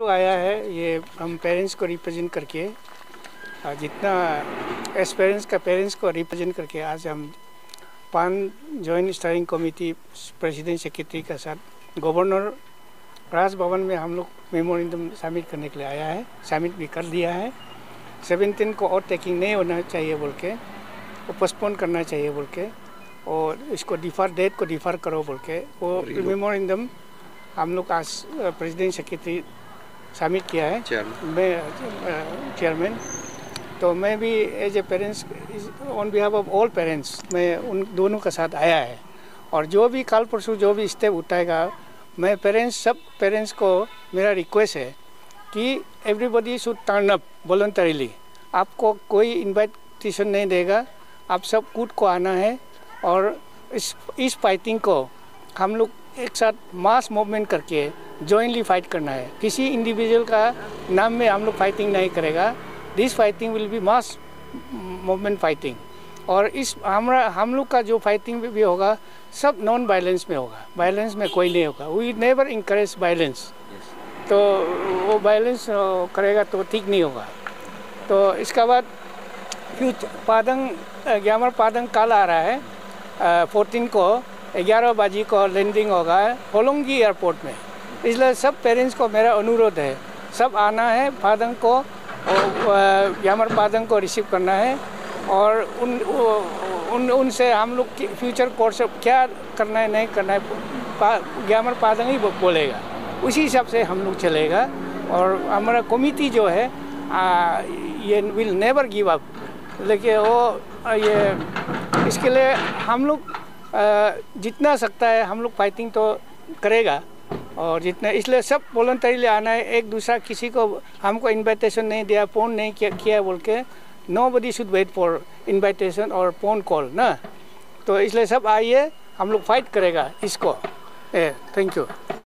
तो आया है ये हम पेरेंट्स को रिप्रेजेंट करके जितना एस पेरेंट्स का पेरेंट्स को रिप्रेजेंट करके आज हम पान joint steering committee president secretary के साथ गवर्नर राजभवन में हम लोग मेमोरेंडम सबमिट करने के लिए आया है सबमिट भी कर दिया है। सेवेंटीन को और टेकिंग नहीं होना चाहिए बोल के वो पोस्टपोन करना चाहिए बोल के और इसको डिफर डेट को डिफर करो बोल के वो मेमोरेंडम हम लोग आज प्रेसिडेंट सेक्रेटरी सबमिट किया है। मैं चेयरमैन तो मैं भी as a parents on behalf of all parents मैं उन दोनों के साथ आया है। और जो भी कल परसों जो भी स्टेप उठाएगा मैं पेरेंट्स सब पेरेंट्स को मेरा रिक्वेस्ट है कि everybody should turn up voluntarily आपको कोई इन्वाइटेशन नहीं देगा आप सब कूट को आना है और इस इस फाइटिंग को हम लोग एक साथ मास मूवमेंट करके जॉइंटली फाइट करना है। किसी इंडिविजुअल का नाम में हम लोग फाइटिंग नहीं करेगा। This fighting will be mass movement fighting और इस हमारा हम लोग का जो फाइटिंग भी होगा सब नॉन वायलेंस में होगा। वायलेंस में कोई नहीं होगा। वी नेवर इंकरेज वायलेंस तो वो वायलेंस करेगा तो ठीक नहीं होगा। तो इसका बाद फ्यूचर पादंग ग्यामर पादंग कल आ रहा है। फोर्टीन को ग्यारह बजे को लैंडिंग होगा होलोंगी एयरपोर्ट में। इसलिए सब पेरेंट्स को मेरा अनुरोध है। सब आना है फादर को यामर फादर को रिसीव करना है और उन उन उनसे हम लोग फ्यूचर कोर्स क्या करना है नहीं करना है ग्यामर पादंग ही बोलेगा। उसी हिसाब से हम लोग चलेगा और हमारा कमिटी जो है आ, ये विल नेवर गिव अप लेकिन वो ये इसके लिए हम लोग जितना सकता है हम लोग फाइटिंग तो करेगा। और जितना, इसलिए सब वॉलंटरीली आना है। एक दूसरा किसी को हमको इनविटेशन नहीं दिया फ़ोन नहीं किया किया बोल के nobody should wait for invitation और फ़ोन कॉल ना? तो इसलिए सब आइए, हम लोग फाइट करेगा इसको। ए थैंक यू